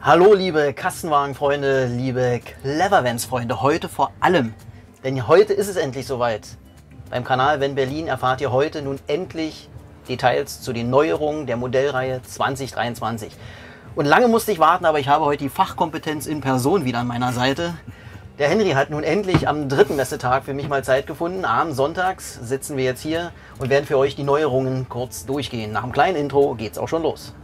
Hallo liebe Kastenwagenfreunde, liebe Clevervans-Freunde, heute vor allem, denn heute ist es endlich soweit. Beim Kanal Wenn Berlin erfahrt ihr heute nun endlich Details zu den Neuerungen der Modellreihe 2023. Und lange musste ich warten, aber ich habe heute die Fachkompetenz in Person wieder an meiner Seite. Der Henry hat nun endlich am dritten Messetag für mich mal Zeit gefunden. Am Sonntags sitzen wir jetzt hier und werden für euch die Neuerungen kurz durchgehen. Nach einem kleinen Intro geht's auch schon los.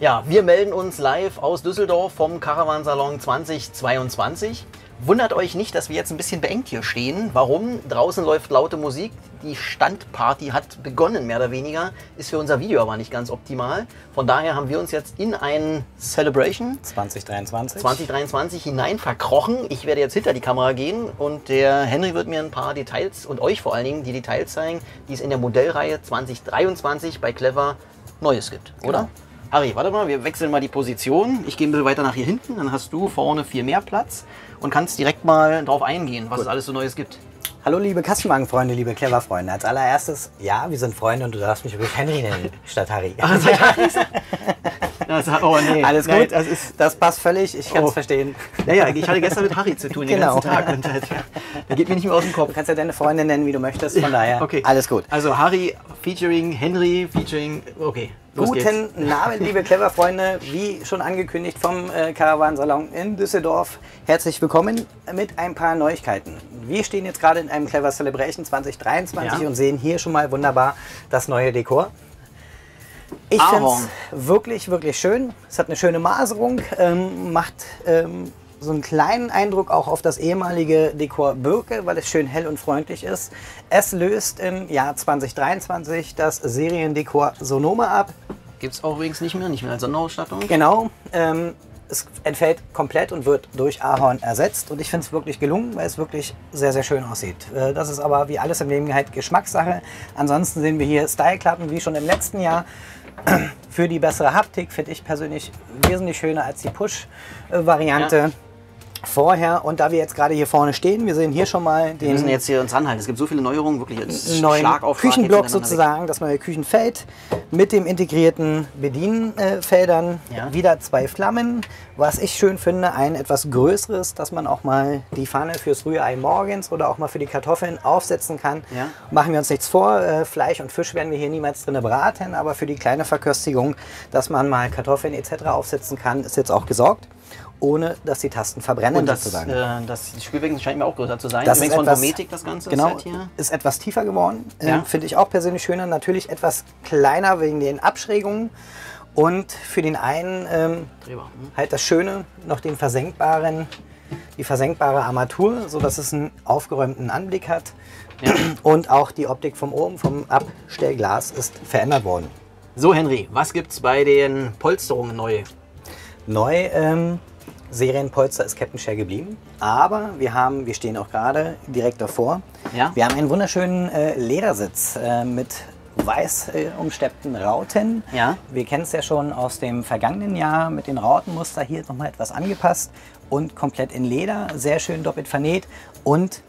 Ja, wir melden uns live aus Düsseldorf vom Caravansalon 2022. Wundert euch nicht, dass wir jetzt ein bisschen beengt hier stehen. Warum? Draußen läuft laute Musik. Die Standparty hat begonnen, mehr oder weniger. Ist für unser Video aber nicht ganz optimal. Von daher haben wir uns jetzt in ein Celebration 2023. 2023 hinein verkrochen. Ich werde jetzt hinter die Kamera gehen und der Henry wird mir ein paar Details und euch vor allen Dingen die Details zeigen, die es in der Modellreihe 2023 bei Clever Neues gibt, oder? Genau. Harry, warte mal, wir wechseln mal die Position. Ich gehe ein bisschen weiter nach hier hinten, dann hast du vorne viel mehr Platz und kannst direkt mal drauf eingehen, was es alles so Neues gibt. Hallo liebe Kastenwagenfreunde, liebe Clever-Freunde. Als allererstes, ja, wir sind Freunde und du darfst mich wirklich Henry nennen, statt Harry. Also, das, oh nee, Alles Nein, gut, das ist, das passt völlig, ich kann es Oh. verstehen. naja, ich hatte gestern mit Harry zu tun den Genau. ganzen Tag und das, der geht mir nicht mehr aus dem Kopf. Du kannst ja deine Freundin nennen, wie du möchtest, von daher Okay. alles gut. Also Harry featuring Henry featuring, okay, los geht's. Guten Abend, liebe Clever-Freunde. Wie schon angekündigt vom äh, Caravansalon in Düsseldorf. Herzlich willkommen mit ein paar Neuigkeiten. Wir stehen jetzt gerade in einem Clever Celebration 2023 Ja. und sehen hier schon mal wunderbar das neue Dekor. Ich finde es wirklich, wirklich schön. Es hat eine schöne Maserung, ähm, macht ähm, so einen kleinen Eindruck auch auf das ehemalige Dekor Birke, weil es schön hell und freundlich ist. Es löst im Jahr 2023 das Seriendekor Sonoma ab. Gibt's auch übrigens nicht mehr, nicht mehr als Sonderausstattung. Genau. Ähm, es entfällt komplett und wird durch Ahorn ersetzt. Und ich finde es wirklich gelungen, weil es wirklich sehr, sehr schön aussieht. Äh, das ist aber wie alles im Leben halt Geschmackssache. Ansonsten sehen wir hier Style-Klappen wie schon im letzten Jahr. Für die bessere Haptik finde ich persönlich wesentlich schöner als die Push-Variante. Ja. Vorher und da wir jetzt gerade hier vorne stehen, wir sehen hier schon mal Wir müssen den jetzt hier uns anhalten. Es gibt so viele Neuerungen, wirklich jetzt neuen Schlagaufschlag Küchenblock jetzt hintereinander sozusagen, das neue Küchenfeld mit dem integrierten Bedienfeldern. Ja. Wieder zwei Flammen. Was ich schön finde, ein etwas größeres, dass man auch mal die Pfanne fürs Rührei morgens oder auch mal für die Kartoffeln aufsetzen kann. Ja. Machen wir uns nichts vor, äh, Fleisch und Fisch werden wir hier niemals drin braten, aber für die kleine Verköstigung, dass man mal Kartoffeln etc. aufsetzen kann, ist jetzt auch gesorgt, ohne dass die Tasten verbrennen Und das, sozusagen. äh, das Spülbecken scheint mir auch größer zu sein. Das Übrigens ist von etwas- Dometic das Ganze. Genau, Ist halt hier. ist etwas tiefer geworden. Ja. Ähm, Finde ich auch persönlich schöner. Natürlich etwas kleiner wegen den Abschrägungen. Und für den einen ähm. Hm? halt das Schöne, noch den versenkbaren, die versenkbare Armatur, sodass es einen aufgeräumten Anblick hat. Ja. Und auch die Optik vom oben, vom Abstellglas ist verändert worden. So, Henry, was gibt's bei den Polsterungen neu? Neu ähm, Serienpolster ist Captain Share geblieben, aber wir haben, wir stehen auch gerade direkt davor. Ja. Wir haben einen wunderschönen äh, Ledersitz äh, mit weiß äh, umsteppten Rauten. Ja. Wir kennen es ja schon aus dem vergangenen Jahr mit den Rautenmuster. Hier nochmal etwas angepasst und komplett in Leder, sehr schön doppelt vernäht und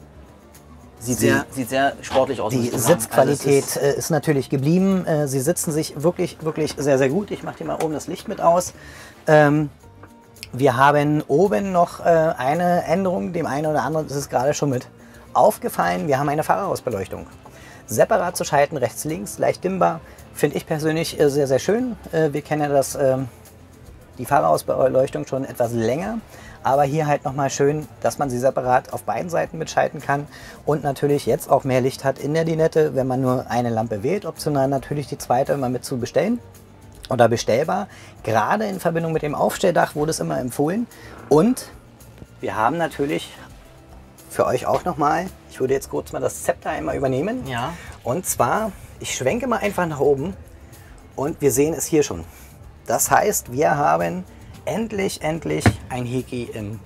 Sieht, Die- sehr, sieht sehr sportlich aus. die. Sitzqualität Also es äh, ist natürlich geblieben. Äh, Sie sitzen sich wirklich, wirklich sehr, sehr gut. Ich mache dir mal oben das Licht mit aus. Ähm, wir haben oben noch äh, eine Änderung. Dem einen oder anderen ist es gerade schon mit aufgefallen. Wir haben eine Fahrerhausbeleuchtung. Separat zu schalten, rechts, links, leicht dimmbar. Finde ich persönlich äh, sehr, sehr schön. Äh, wir kennen ja das, ähm, die Fahrerausbeleuchtung schon etwas länger. Aber hier halt nochmal schön, dass man sie separat auf beiden Seiten mitschalten kann und natürlich jetzt auch mehr Licht hat in der Dinette, wenn man nur eine Lampe wählt. Optional natürlich die zweite immer mit zu bestellen oder bestellbar. Gerade in Verbindung mit dem Aufstelldach wurde es immer empfohlen. Und wir haben natürlich für euch auch nochmal, ich würde jetzt kurz mal das Zepter einmal übernehmen. Ja. Und zwar, ich schwenke mal einfach nach oben und wir sehen es hier schon. Das heißt, wir haben endlich, endlich ein Heki im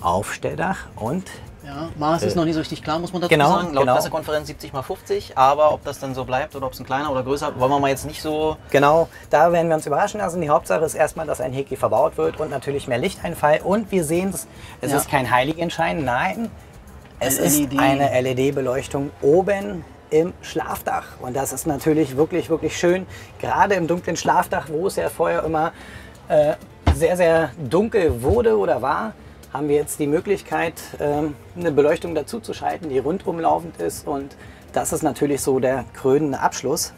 Aufstelldach und Ja, Maß ist noch nicht so richtig klar, muss man dazu genau, sagen. Laut genau. Pressekonferenz 70 x 50, aber ob das dann so bleibt oder ob es ein kleiner oder größer, wollen wir mal jetzt nicht so. Genau, da werden wir uns überraschen lassen. Die Hauptsache ist erstmal, dass ein Heki verbaut wird und natürlich mehr Lichteinfall. Und wir sehen es, es Ja. ist kein Heiligenschein, nein, es ist LED. eine LED-Beleuchtung oben im Schlafdach. Und das ist natürlich wirklich, wirklich schön. Gerade im dunklen Schlafdach, wo es ja vorher immer äh, sehr, sehr dunkel wurde oder war, haben wir jetzt die Möglichkeit, ähm, eine Beleuchtung dazu zu schalten, die rundum laufend ist. Und das ist natürlich so der krönende Abschluss.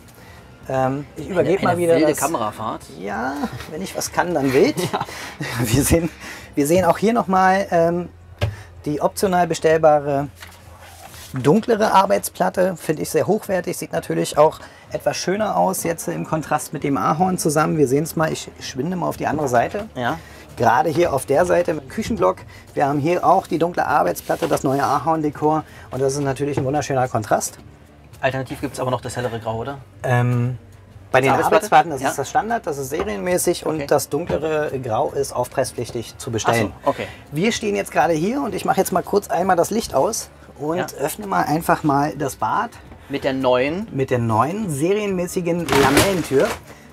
Ähm, ich übergebe mal wieder wilde das. Kamerafahrt. Ja, wenn ich was kann, dann wild. Wir, sehen, wir sehen auch hier nochmal ähm, die optional bestellbare dunklere Arbeitsplatte. Finde ich sehr hochwertig. Sieht natürlich auch etwas schöner aus jetzt im Kontrast mit dem Ahorn zusammen. Wir sehen es mal. Ich schwinde mal auf die andere Seite. Ja. Gerade hier auf der Seite mit dem Küchenblock. Wir haben hier auch die dunkle Arbeitsplatte, das neue Ahorn-Dekor. Und das ist natürlich ein wunderschöner Kontrast. Alternativ gibt es aber noch das hellere Grau, oder? Ähm, bei den Arbeitsplatte? Arbeitsplatten, das Ja. ist das Standard, das ist serienmäßig Okay. und das dunklere Grau ist aufpreispflichtig zu bestellen. So, okay. Wir stehen jetzt gerade hier und ich mache jetzt mal kurz einmal das Licht aus und Ja. öffne mal einfach mal das Bad Mit der neuen. mit der neuen serienmäßigen Lamellentür.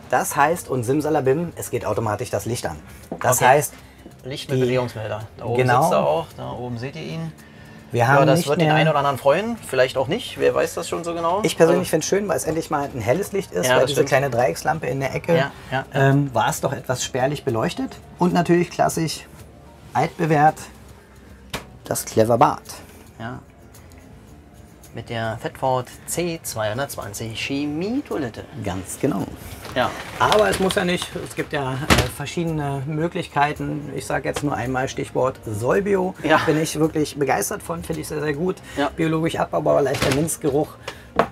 Das heißt, und simsalabim, es geht automatisch das Licht an. Das Okay. heißt, Licht mit Bewegungsmelder. Da oben Genau. sitzt er auch. Da oben seht ihr ihn. wir haben Ja, das wird den einen oder anderen freuen. Vielleicht auch nicht. Wer weiß das schon so genau? Ich persönlich Also, finde es schön, weil es endlich mal ein helles Licht ist, Ja, weil diese stimmt. kleine Dreieckslampe in der Ecke Ja, ja, ähm, war es doch etwas spärlich beleuchtet. Und natürlich klassisch altbewährt das Clever Bad. Ja. Mit der Fettford C220 Chemie-Toilette. Ganz genau. Ja. Aber es muss ja nicht, es gibt ja äh, verschiedene Möglichkeiten. Ich sage jetzt nur einmal Stichwort Solbio. Ja. Bin ich wirklich begeistert von, finde ich sehr, sehr gut. Ja. Biologisch abbaubar, leichter Minzgeruch,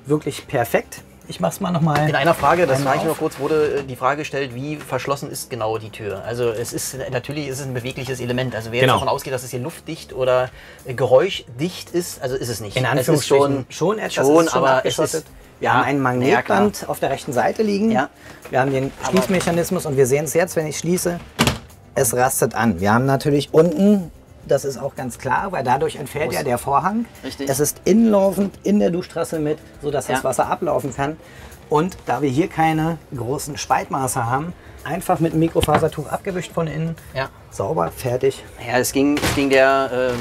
wirklich perfekt. Ich mache es mal nochmal. In einer Frage, das war ich noch kurz, wurde äh, die Frage gestellt, wie verschlossen ist genau die Tür? Also es ist natürlich ist es ein bewegliches Element. Also wer Genau. jetzt davon ausgeht, dass es hier luftdicht oder äh, geräuschdicht ist, also ist es nicht. In es ist Anführungsstrichen schon, etwas, schon, es ist schon aber es ist, wir ja, haben ein ja, Magnetband klar. auf der rechten Seite liegen. Ja. Wir haben den Schließmechanismus und wir sehen es jetzt, wenn ich schließe, es rastet an. Wir haben natürlich unten, das ist auch ganz klar, weil dadurch entfällt Muss. ja der Vorhang. Richtig. Es ist innenlaufend in der Duschtrasse mit, sodass das Ja. Wasser ablaufen kann. Und da wir hier keine großen Spaltmaße haben, einfach mit einem Mikrofasertuch abgewischt von innen, Ja. sauber, fertig. Ja, es ging, es ging der, ähm,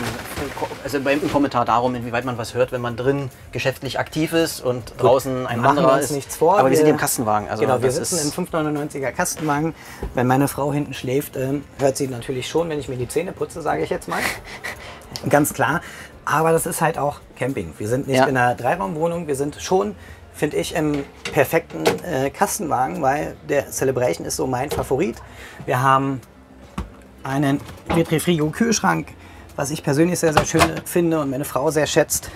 also beim im Kommentar darum, inwieweit man was hört, wenn man drin geschäftlich aktiv ist und draußen ein Machen wir anderer uns ist. nichts vor. Aber wir, sind hier im Kastenwagen. Also genau, wir sitzen im 599er Kastenwagen. Wenn meine Frau hinten schläft, ähm, hört sie natürlich schon, wenn ich mir die Zähne putze, sage ich jetzt mal. Ganz klar. Aber das ist halt auch Camping. Wir sind nicht Ja. in einer Dreiraumwohnung, wir sind schon, finde ich, im perfekten äh, Kastenwagen, weil der Celebration ist so mein Favorit. Wir haben einen Vitrifrigo-Kühlschrank, was ich persönlich sehr, sehr schön finde und meine Frau sehr schätzt.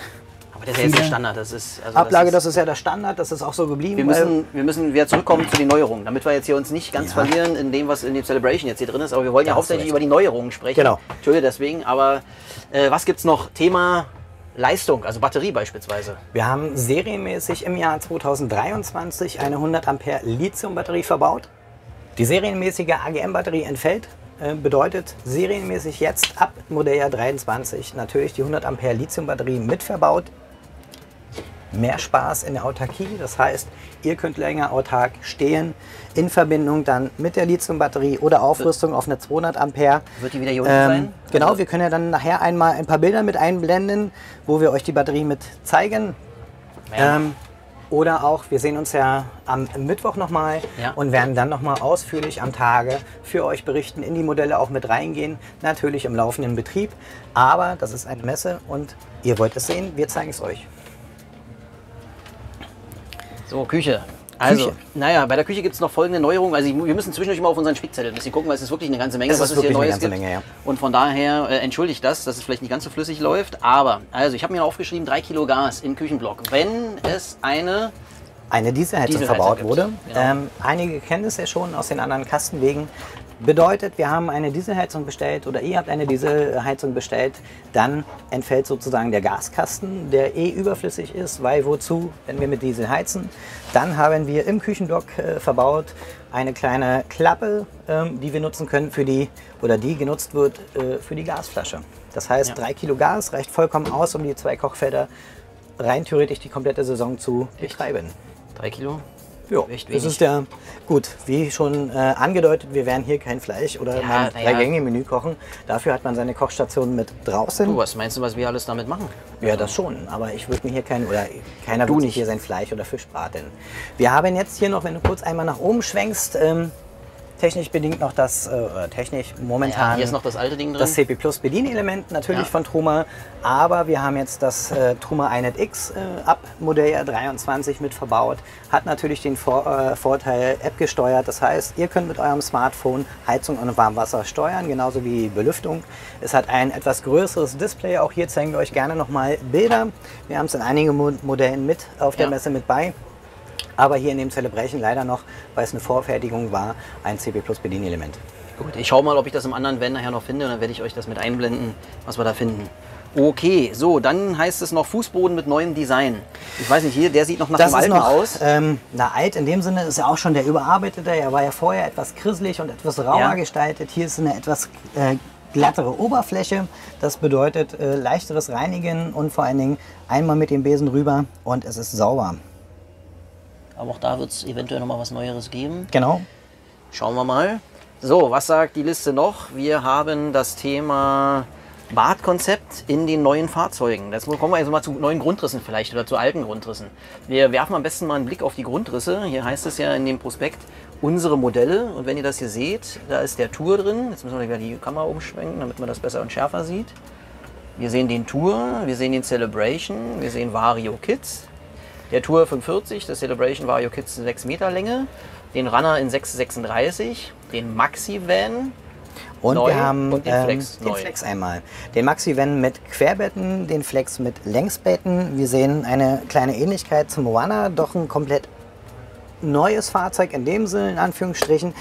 aber das ist ja jetzt der Standard. Das ist, also Ablage, das das ist ja der Standard, das ist auch so geblieben. Wir müssen, wir müssen wieder zurückkommen zu den Neuerungen, damit wir jetzt hier uns nicht ganz Ja. verlieren in dem, was in dem Celebration jetzt hier drin ist. Aber wir wollen ja du hauptsächlich über die Neuerungen sprechen. Genau. Entschuldige deswegen. Aber äh, was gibt es noch? Thema Leistung, also Batterie beispielsweise. Wir haben serienmäßig im Jahr 2023 eine 100 Ampere Lithium-Batterie verbaut. Die serienmäßige AGM-Batterie entfällt. äh, Bedeutet serienmäßig jetzt ab Modelljahr 23 natürlich die 100 Ampere Lithium-Batterie mit verbaut. Mehr Spaß in der Autarkie, das heißt, ihr könnt länger autark stehen in Verbindung dann mit der Lithium-Batterie oder Aufrüstung auf eine 200 Ampere. Wird die wieder hier unten Ähm, sein? genau, wir können ja dann nachher einmal ein paar Bilder mit einblenden, wo wir euch die Batterie mit zeigen. Ja. Ähm, oder auch, wir sehen uns ja am Mittwoch nochmal Ja. und werden dann nochmal ausführlich am Tage für euch berichten, in die Modelle auch mit reingehen. Natürlich im laufenden Betrieb, aber das ist eine Messe und ihr wollt es sehen, wir zeigen es euch. So, Küche. Also, Küche. naja, bei der Küche gibt es noch folgende Neuerungen. Also, wir müssen zwischendurch mal auf unseren Spickzettel ein bisschen gucken, weil es ist wirklich eine ganze Menge, Es was ist es hier wirklich eine Neues ganze gibt. Menge, ja. Und von daher äh, entschuldigt das, dass es vielleicht nicht ganz so flüssig läuft. Aber, also, ich habe mir aufgeschrieben, drei Kilo Gas im Küchenblock. Wenn es eine eine Dieselheizung Dieselheizung verbaut wurde. Genau. Ähm, einige kennen es ja schon aus den anderen Kastenwegen. Bedeutet, wir haben eine Dieselheizung bestellt oder ihr habt eine Dieselheizung bestellt, dann entfällt sozusagen der Gaskasten, der eh überflüssig ist, weil wozu, wenn wir mit Diesel heizen? Dann haben wir im Küchenblock äh, verbaut eine kleine Klappe, ähm, die wir nutzen können für die, oder die genutzt wird äh, für die Gasflasche. Das heißt, Ja. drei Kilo Gas reicht vollkommen aus, um die zwei Kochfelder rein theoretisch die komplette Saison zu betreiben. drei Kilo? Ja, das ist der, gut, wie schon äh, angedeutet, wir werden hier kein Fleisch oder Ja, ein na ja. Drei-Gänge-Menü kochen. Dafür hat man seine Kochstation mit draußen. Du, was meinst du, was wir alles damit machen? Ja, das schon. Aber ich würde mir hier kein, oder keiner Du würde sich nicht. hier sein Fleisch oder Fisch braten. Wir haben jetzt hier noch, wenn du kurz einmal nach oben schwenkst, ähm, technisch bedingt noch das, äh, technisch momentan. Ja, hier ist noch das alte Ding drin. das CP Plus Bedienelement natürlich Ja. von Truma, aber wir haben jetzt das äh, Truma iNet X äh, ab Modelljahr 23 mit verbaut. Hat natürlich den Vor äh, Vorteil App gesteuert, das heißt, ihr könnt mit eurem Smartphone Heizung und Warmwasser steuern, genauso wie Belüftung. Es hat ein etwas größeres Display, auch hier zeigen wir euch gerne nochmal Bilder. Wir haben es in einigen Mo Modellen mit auf der Ja. Messe mit bei. Aber hier in dem Celebration leider noch, weil es eine Vorfertigung war, ein CP Plus Bedienelement. Gut, ich schaue mal, ob ich das im anderen Van nachher noch finde und dann werde ich euch das mit einblenden, was wir da finden. Okay, so, dann heißt es noch Fußboden mit neuem Design. Ich weiß nicht, hier, der sieht noch nach Das dem alten noch, aus. Ähm, na, alt in dem Sinne ist ja auch schon der überarbeitete. Er war ja vorher etwas krisselig und etwas rauer Ja. gestaltet. Hier ist eine etwas äh, glattere Oberfläche. Das bedeutet äh, leichteres Reinigen und vor allen Dingen einmal mit dem Besen rüber und es ist sauber. Aber auch da wird es eventuell noch mal was Neueres geben. Genau. Schauen wir mal. So, was sagt die Liste noch? Wir haben das Thema Badkonzept in den neuen Fahrzeugen. Jetzt kommen wir also mal zu neuen Grundrissen vielleicht oder zu alten Grundrissen. Wir werfen am besten mal einen Blick auf die Grundrisse. Hier heißt es ja in dem Prospekt unsere Modelle. Und wenn ihr das hier seht, da ist der Tour drin. Jetzt müssen wir wieder die Kamera umschwenken, damit man das besser und schärfer sieht. Wir sehen den Tour, wir sehen den Celebration, wir sehen Vario Kids. Der Tour 45, das Celebration Vario Kids in 6 Meter Länge. Den Runner in 6,36, den Maxi Van. Und Neu wir haben und den ähm, Flex den neu. Flex einmal. Den Maxi-Van mit Querbetten, den Flex mit Längsbetten. Wir sehen eine kleine Ähnlichkeit zum Moana, doch ein komplett neues Fahrzeug in dem Sinne, in Anführungsstrichen.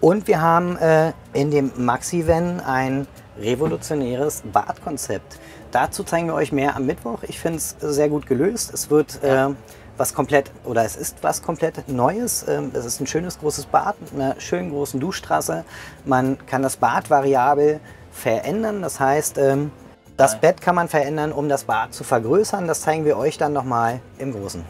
Und wir haben äh, in dem Maxi-Van ein revolutionäres Badkonzept. Dazu zeigen wir euch mehr am Mittwoch. Ich finde es sehr gut gelöst. Es wird äh, was komplett, oder es ist was komplett Neues. Ähm, es ist ein schönes großes Bad mit einer schönen großen Duschstraße. Man kann das Bad variabel verändern. Das heißt, ähm, das. Bett kann man verändern, um das Bad zu vergrößern. Das zeigen wir euch dann nochmal im Großen.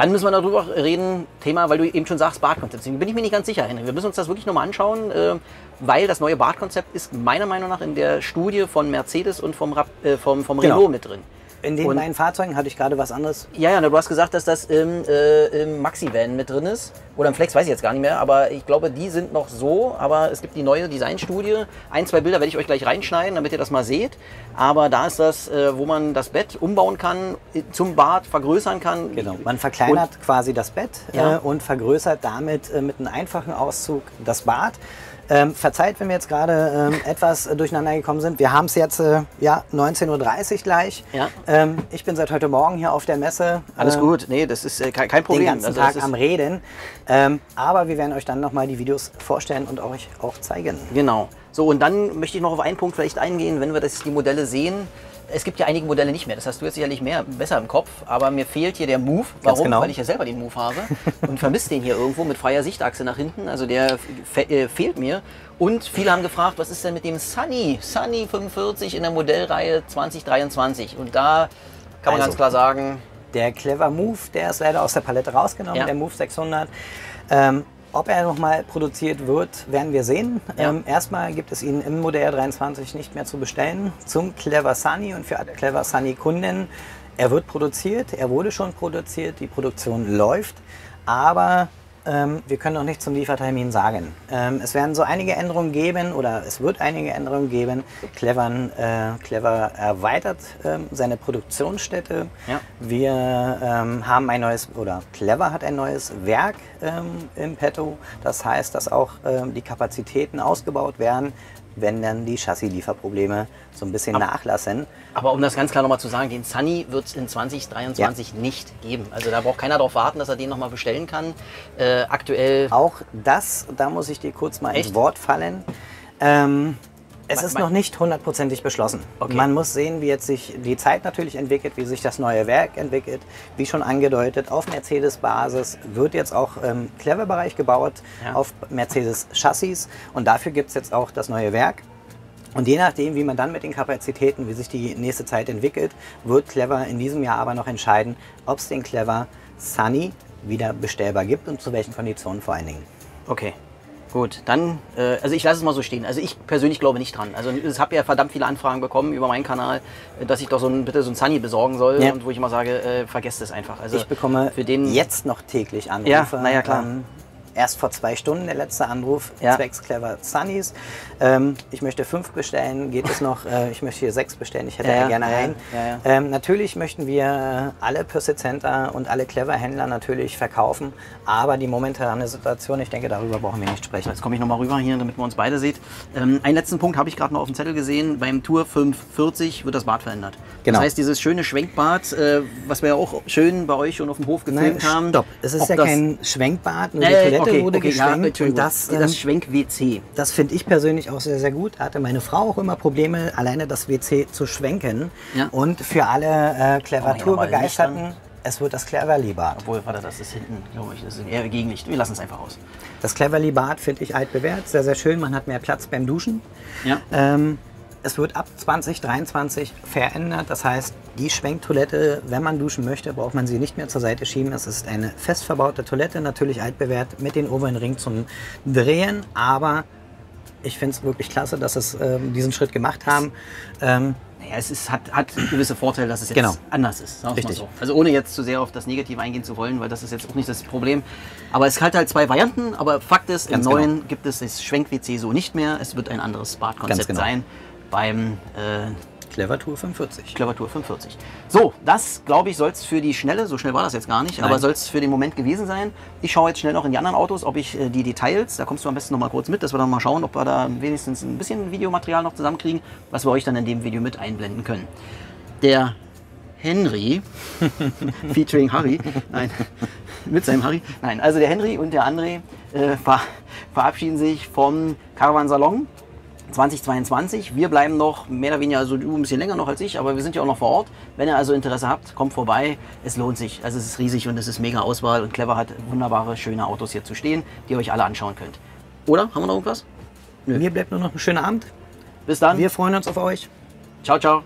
Dann müssen wir darüber reden, Thema, weil du eben schon sagst, Badkonzept. Deswegen bin ich mir nicht ganz sicher, Henry. Wir müssen uns das wirklich nochmal anschauen, äh, weil das neue Badkonzept ist meiner Meinung nach in der Studie von Mercedes und vom, Rap, äh, vom, vom Genau. Renault mit drin. In den Und- beiden Fahrzeugen hatte ich gerade was anderes. Ja, ja, du hast gesagt, dass das im, äh, im Maxi-Van mit drin ist. Oder im Flex, weiß ich jetzt gar nicht mehr. Aber ich glaube, die sind noch so. Aber es gibt die neue Designstudie. Ein, zwei Bilder werde ich euch gleich reinschneiden, damit ihr das mal seht. Aber da ist das, äh, wo man das Bett umbauen kann, äh, zum Bad vergrößern kann. Genau. Man verkleinert quasi das Bett Ja. äh, und vergrößert damit äh, mit einem einfachen Auszug das Bad. Ähm, verzeiht, wenn wir jetzt gerade ähm, etwas äh, durcheinander gekommen sind. Wir haben es jetzt äh, ja, 19.30 Uhr gleich. Ja. Ähm, ich bin seit heute Morgen hier auf der Messe. Alles ähm, gut, nee, das ist äh, kein, kein Problem. Den ganzen Also Tag am Reden. Ähm, aber wir werden euch dann nochmal die Videos vorstellen und euch auch zeigen. Genau. So, und dann möchte ich noch auf einen Punkt vielleicht eingehen, wenn wir das, die Modelle sehen. Es gibt ja einige Modelle nicht mehr, das hast du jetzt sicherlich mehr, besser im Kopf, aber mir fehlt hier der Move. Warum? genau. Weil ich ja selber den Move habe und vermisse den hier irgendwo mit freier Sichtachse nach hinten. Also der fe äh, fehlt mir. Und viele haben gefragt, was ist denn mit dem Sunny? Sunny 45 in der Modellreihe 2023. Und da kann man Also, ganz klar sagen, Der Clever Move, der ist leider aus der Palette rausgenommen, Ja. der Move 600. Ähm, ob er nochmal produziert wird, werden wir sehen. Ja. Ähm, erstmal gibt es ihn im Modell 23 nicht mehr zu bestellen. Zum Clever Sunny und für alle Clever Sunny Kunden. Er wird produziert, er wurde schon produziert, die Produktion läuft, aber ähm, wir können noch nicht zum Liefertermin sagen. Ähm, es werden so einige Änderungen geben oder es wird einige Änderungen geben. Clevern, äh, Clever erweitert ähm, seine Produktionsstätte. Ja. Wir ähm, haben ein neues, oder Clever hat ein neues Werk ähm, im Petto. Das heißt, dass auch ähm, die Kapazitäten ausgebaut werden, wenn dann die Chassis-Lieferprobleme so ein bisschen nachlassen. aber um das ganz klar nochmal zu sagen, den Sunny wird es in 2023 nicht geben. Also da braucht keiner darauf warten, dass er den nochmal bestellen kann. Äh, aktuell Auch das, da muss ich dir kurz mal Echt? ins Wort fallen. Ähm, es ist noch nicht hundertprozentig beschlossen. Okay. Man muss sehen, wie jetzt sich die Zeit natürlich entwickelt, wie sich das neue Werk entwickelt. Wie schon angedeutet, auf Mercedes-Basis wird jetzt auch ähm, Clever-Bereich gebaut, Ja. auf Mercedes-Chassis. Und dafür gibt es jetzt auch das neue Werk. Und je nachdem, wie man dann mit den Kapazitäten, wie sich die nächste Zeit entwickelt, wird Clever in diesem Jahr aber noch entscheiden, ob es den Clever Sunny wieder bestellbar gibt und zu welchen Konditionen vor allen Dingen. Okay. Gut, dann, äh, also ich lasse es mal so stehen. Also ich persönlich glaube nicht dran. Also ich habe ja verdammt viele Anfragen bekommen über meinen Kanal, dass ich doch so ein, bitte so ein Sunny besorgen soll Ja. und wo ich immer sage, äh, vergesst es einfach. Also ich bekomme für den jetzt noch täglich Anrufe. Ja, na ja, klar. Ähm, erst vor zwei Stunden der letzte Anruf, Ja. zwecks Clever Sunnies. Ähm, ich möchte fünf bestellen, geht es noch? Äh, ich möchte hier sechs bestellen, ich hätte Ja, ja, gerne ja, einen. Ähm, natürlich möchten wir alle Pursuit Center und alle Clever Händler natürlich verkaufen, aber die momentane Situation, ich denke, darüber brauchen wir nicht sprechen. Jetzt komme ich nochmal rüber hier, damit man uns beide sieht. Ähm, einen letzten Punkt habe ich gerade noch auf dem Zettel gesehen. Beim Tour 540 wird das Bad verändert. Genau. Das heißt, dieses schöne Schwenkbad, äh, was wir ja auch schön bei euch schon auf dem Hof gefilmt haben. stopp. Es ist ja kein Schwenkbad, nur Äh, die Toilette okay, wurde okay, ja, geschwenkt Entschuldigung. und das, das ähm, Schwenk-WC. Das finde ich persönlich auch sehr, sehr gut. Da hatte meine Frau auch immer Probleme, alleine das WC zu schwenken. Ja. Und für alle äh, Clever Oh, es wird das Cleverly Bad. Obwohl, warte, das ist hinten, glaube ich. Das ist eher Gegenlicht. Wir lassen es einfach aus. Das Cleverly Bad finde ich altbewährt, sehr, sehr schön. Man hat mehr Platz beim Duschen. Ja. Ähm, es wird ab 2023 verändert. Das heißt, die Schwenktoilette, wenn man duschen möchte, braucht man sie nicht mehr zur Seite schieben. Es ist eine fest verbaute Toilette, natürlich altbewährt mit den oberen Ring zum Drehen. Aber ich finde es wirklich klasse, dass es ähm, diesen Schritt gemacht haben. Ähm, Naja, es ist, hat, hat gewisse Vorteile, dass es jetzt Genau. anders ist. Richtig. So. Also ohne jetzt zu sehr auf das Negative eingehen zu wollen, weil das ist jetzt auch nicht das Problem. Aber es hat halt zwei Varianten. Aber Fakt ist, Ganz im genau. neuen gibt es das Schwenk-WC so nicht mehr. Es wird ein anderes Badkonzept genau. sein beim äh, Clever Tour 45. Clever Tour 45. So, das glaube ich soll es für die Schnelle, so schnell war das jetzt gar nicht, Nein. aber soll es für den Moment gewesen sein. Ich schaue jetzt schnell noch in die anderen Autos, ob ich äh, die Details, da kommst du am besten noch mal kurz mit, dass wir dann mal schauen, ob wir da wenigstens ein bisschen Videomaterial noch zusammenkriegen, was wir euch dann in dem Video mit einblenden können. Der Henry, featuring Harry, nein, mit seinem Harry, nein, also der Henry und der André äh, ver verabschieden sich vom Caravan Salon 2022. Wir bleiben noch mehr oder weniger, also du ein bisschen länger noch als ich, aber wir sind ja auch noch vor Ort. Wenn ihr also Interesse habt, kommt vorbei. Es lohnt sich. Also es ist riesig und es ist mega Auswahl und Clever hat wunderbare, schöne Autos hier zu stehen, die ihr euch alle anschauen könnt. Oder? Haben wir noch irgendwas? Mir bleibt nur noch ein schöner Abend. Bis dann. Wir freuen uns auf euch. ciao, ciao.